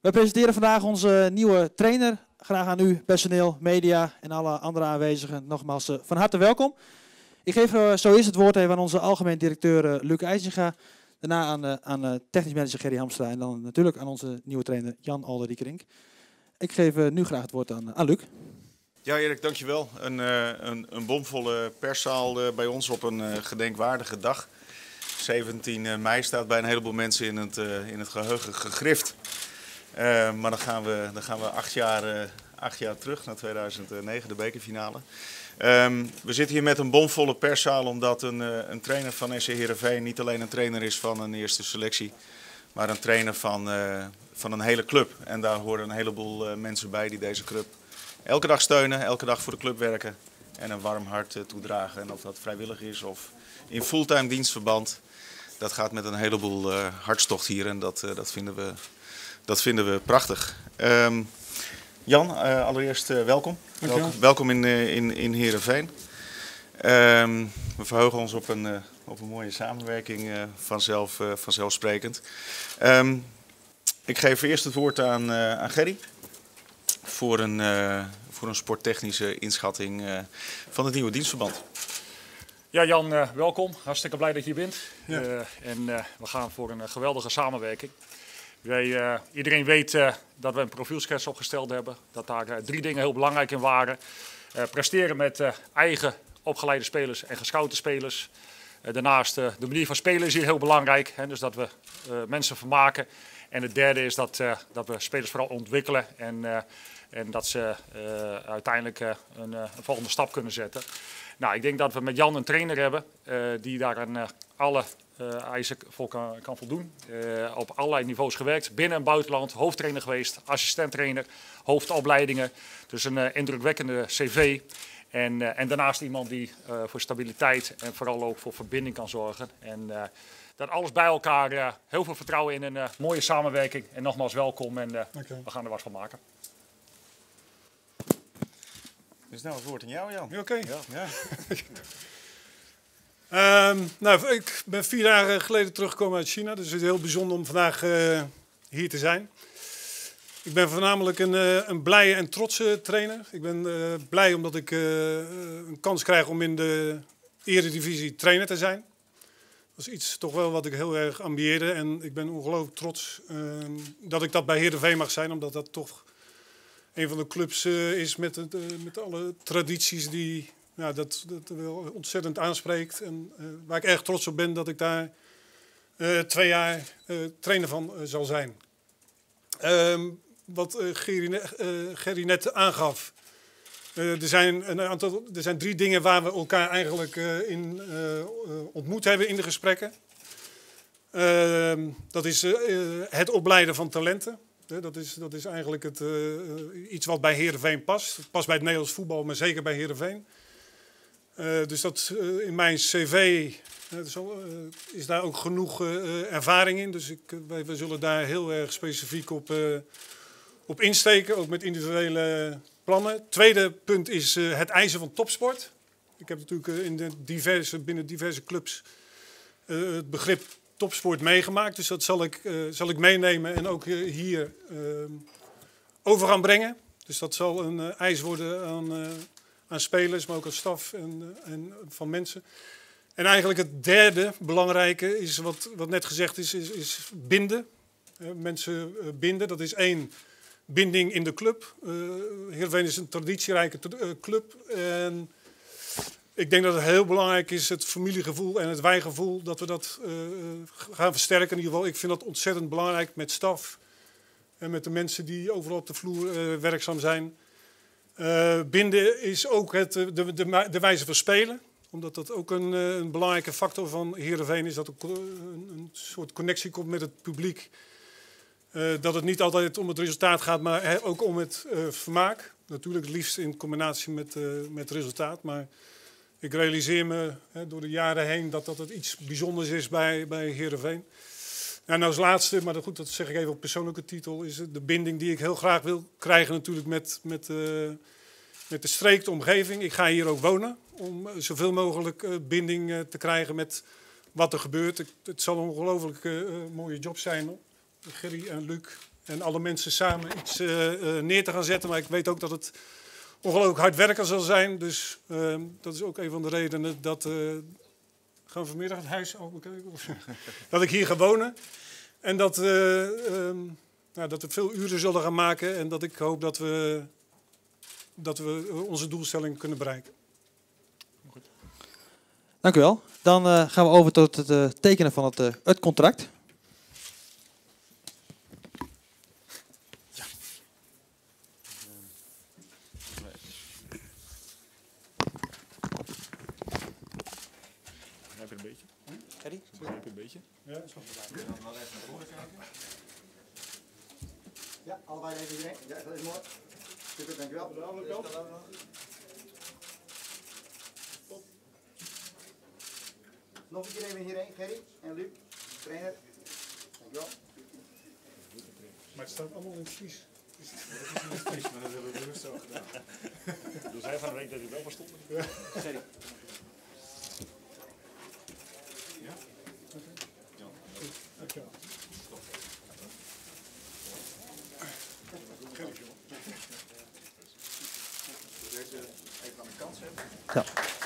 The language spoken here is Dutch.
We presenteren vandaag onze nieuwe trainer. Graag aan u, personeel, media en alle andere aanwezigen nogmaals eh, van harte welkom. Ik geef uh, zo eerst het woord even aan onze algemeen directeur uh, Luc IJzinga. Daarna aan, aan technisch manager Gerry Hamstra en dan natuurlijk aan onze nieuwe trainer Jan Alderiekerink. Ik geef nu graag het woord aan, aan Luc. Ja, Erik, dankjewel. Een, een, een bomvolle perszaal bij ons op een gedenkwaardige dag. 17 mei staat bij een heleboel mensen in het, in het geheugen gegrift. Uh, maar dan gaan we, dan gaan we acht, jaar, uh, acht jaar terug naar 2009, de bekerfinale. Um, we zitten hier met een bomvolle perszaal omdat een, uh, een trainer van SC Heerenveen niet alleen een trainer is van een eerste selectie, maar een trainer van, van een hele club. En daar horen een heleboel mensen bij die deze club elke dag steunen, elke dag voor de club werken en een warm hart toedragen. En of dat vrijwillig is of in fulltime dienstverband, dat gaat met een heleboel hartstocht hier en dat, dat vinden we dat vinden we prachtig. Um, Jan, uh, allereerst uh, welkom. Welkom, welkom in, uh, in, in Heerenveen. Um, we verheugen ons op een, op een mooie samenwerking, vanzelf, vanzelfsprekend. Um, ik geef eerst het woord aan, aan Gerry voor een, voor een sporttechnische inschatting van het nieuwe dienstverband. Ja, Jan, welkom. Hartstikke blij dat je bent. Ja. en we gaan voor een geweldige samenwerking. Uh, iedereen weet uh, dat we een profielschets opgesteld hebben. Dat daar uh, drie dingen heel belangrijk in waren. presteren met eigen opgeleide spelers en gescouten spelers. daarnaast de manier van spelen is hier heel belangrijk. Hè, dus dat we mensen vermaken. En het derde is dat, dat we spelers vooral ontwikkelen. En, en dat ze uiteindelijk een, een, volgende stap kunnen zetten. Nou, ik denk dat we met Jan een trainer hebben die daar aan alle uh, eisen vol kan, kan voldoen. Uh, op allerlei niveaus gewerkt, binnen en buitenland, hoofdtrainer geweest, assistenttrainer, hoofdopleidingen. Dus een uh, indrukwekkende cv. En, en daarnaast iemand die voor stabiliteit en vooral ook voor verbinding kan zorgen. En dat alles bij elkaar, heel veel vertrouwen in een mooie samenwerking. En nogmaals welkom en okay. we gaan er wat van maken. Dus nou het woord aan jou Jan. Oké. Okay. Ja. ja. Um, nou, ik ben vier dagen geleden teruggekomen uit China, dus het is heel bijzonder om vandaag uh, hier te zijn. Ik ben voornamelijk een, uh, een blije en trotse trainer. Ik ben uh, blij omdat ik een kans krijg om in de eredivisie trainer te zijn. Dat is iets toch wel wat ik heel erg ambieerde en ik ben ongelooflijk trots ehm, dat ik dat bij Heerenveen mag zijn, omdat dat toch een van de clubs is met, het, met alle tradities die ja, dat, dat wel ontzettend aanspreekt. En uh, waar ik erg trots op ben dat ik daar uh, twee jaar uh, trainer van zal zijn. Um, wat Gerry net aangaf. er, zijn een aantal, er zijn drie dingen waar we elkaar eigenlijk in ontmoet hebben in de gesprekken. Ehm, dat is het opleiden van talenten. Dat is, dat is eigenlijk het, iets wat bij Heerenveen past. Het past bij het Nederlands voetbal, maar zeker bij Heerenveen. Uh, dus dat uh, in mijn cv zo, is daar ook genoeg ervaring in. Dus ik, wij, zullen daar heel erg specifiek op, op insteken, ook met individuele plannen. Tweede punt is het eisen van topsport. Ik heb natuurlijk in de diverse, binnen diverse clubs het begrip topsport meegemaakt. Dus dat zal ik, zal ik meenemen en ook hier over gaan brengen. Dus dat zal een eis worden aan aan spelers, maar ook aan staf en, eh, en van mensen. En eigenlijk het derde belangrijke is wat, wat net gezegd is, is, binden. mensen eh, binden, dat is één, binding in de club. Uh, Heerenveen is een traditierijke club. En ik denk dat het heel belangrijk is, het familiegevoel en het wijgevoel, dat we dat gaan versterken. In ieder geval, ik vind dat ontzettend belangrijk met staf en met de mensen die overal op de vloer werkzaam zijn. Uh, binden is ook het, de, de, de, wijze van spelen. Omdat dat ook een, eh, een belangrijke factor van Heerenveen is. Dat er een, een soort connectie komt met het publiek. Dat het niet altijd om het resultaat gaat, maar ook om het vermaak. Natuurlijk het liefst in combinatie met, met resultaat. Maar ik realiseer me door de jaren heen dat dat het iets bijzonders is bij, bij Heerenveen. Nou als laatste, maar goed, dat zeg ik even op persoonlijke titel, is de binding die ik heel graag wil krijgen natuurlijk met, met, uh, met de streek, de omgeving. Ik ga hier ook wonen om zoveel mogelijk uh, binding te krijgen met wat er gebeurt. Het zal een ongelooflijk mooie job zijn. Gerry en Luc, en alle mensen samen iets eh, eh, neer te gaan zetten. Maar ik weet ook dat het ongelooflijk hard werken zal zijn. Dus ehm, dat is ook een van de redenen dat... gaan vanmiddag het huis? Of- dat ik hier ga wonen. En dat, eh, ehm, nou, dat we veel uren zullen gaan maken. En dat ik hoop dat we, dat we onze doelstelling kunnen bereiken. Dank u wel. Dan eh, gaan we over tot het eh, tekenen van het, het contract. Je een beetje? Gerry? Heb je een beetje? Ja, allebei even iedereen. Ja, dat is mooi. Super, dankjewel. De andere kant. Nog een keer even hierheen, Gerry en Luc, trainer. Dankjewel. Maar het staat allemaal in het Fries. Dus hij van de week dat hij wel verstond. Dankjewel. Kant zetten. Ja.